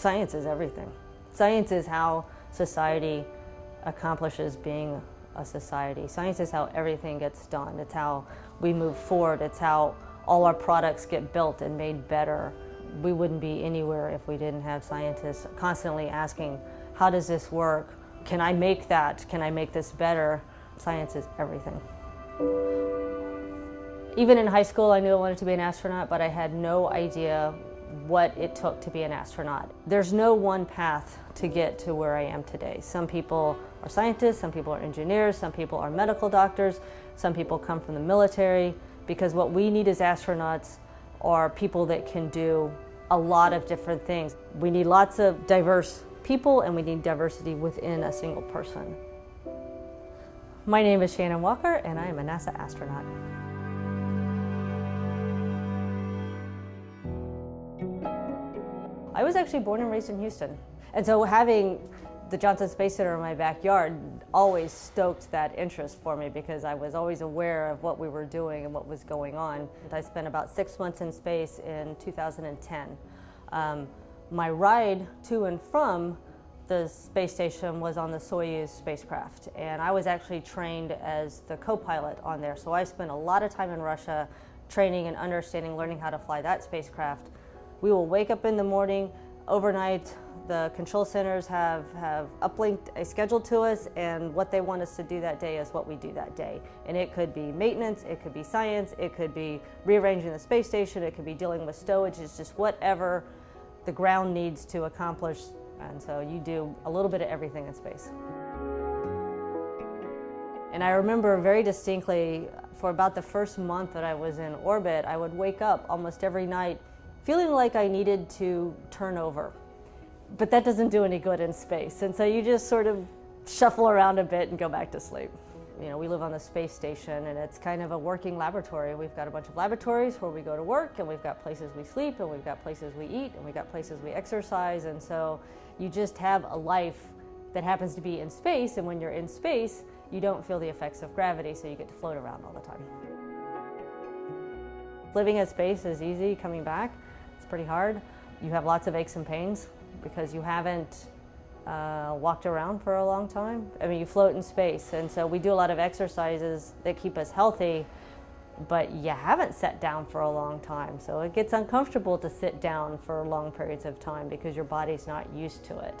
Science is everything. Science is how society accomplishes being a society. Science is how everything gets done. It's how we move forward. It's how all our products get built and made better. We wouldn't be anywhere if we didn't have scientists constantly asking, how does this work? Can I make that? Can I make this better? Science is everything. Even in high school, I knew I wanted to be an astronaut, but I had no idea what it took to be an astronaut. There's no one path to get to where I am today. Some people are scientists, some people are engineers, some people are medical doctors, some people come from the military, because what we need as astronauts are people that can do a lot of different things. We need lots of diverse people and we need diversity within a single person. My name is Shannon Walker and I am a NASA astronaut. I was actually born and raised in Houston. And so having the Johnson Space Center in my backyard always stoked that interest for me because I was always aware of what we were doing and what was going on. I spent about six months in space in 2010. Um, my ride to and from the space station was on the Soyuz spacecraft and I was actually trained as the co-pilot on there. So I spent a lot of time in Russia training and understanding, learning how to fly that spacecraft. We will wake up in the morning, overnight the control centers have, have uplinked a schedule to us and what they want us to do that day is what we do that day. And it could be maintenance, it could be science, it could be rearranging the space station, it could be dealing with stowage, it's just whatever the ground needs to accomplish. And so you do a little bit of everything in space. And I remember very distinctly for about the first month that I was in orbit, I would wake up almost every night feeling like I needed to turn over but that doesn't do any good in space. And so you just sort of shuffle around a bit and go back to sleep. You know, we live on the space station and it's kind of a working laboratory. We've got a bunch of laboratories where we go to work and we've got places we sleep and we've got places we eat and we've got places we exercise. And so you just have a life that happens to be in space. And when you're in space, you don't feel the effects of gravity, so you get to float around all the time. Living in space is easy, coming back, pretty hard. You have lots of aches and pains because you haven't uh, walked around for a long time. I mean, you float in space, and so we do a lot of exercises that keep us healthy, but you haven't sat down for a long time. So it gets uncomfortable to sit down for long periods of time because your body's not used to it.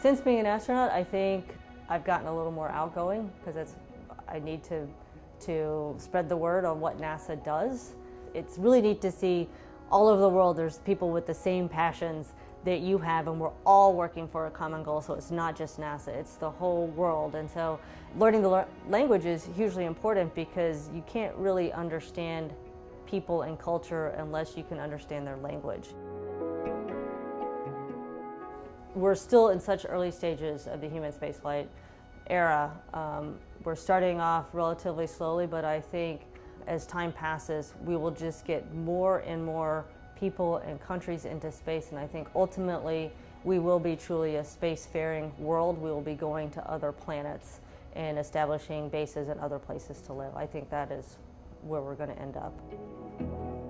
Since being an astronaut, I think I've gotten a little more outgoing because I need to to spread the word on what NASA does. It's really neat to see all over the world there's people with the same passions that you have and we're all working for a common goal so it's not just NASA it's the whole world and so learning the language is hugely important because you can't really understand people and culture unless you can understand their language. We're still in such early stages of the human spaceflight era. Um, we're starting off relatively slowly but I think as time passes, we will just get more and more people and countries into space, and I think ultimately we will be truly a spacefaring world. We will be going to other planets and establishing bases and other places to live. I think that is where we're going to end up.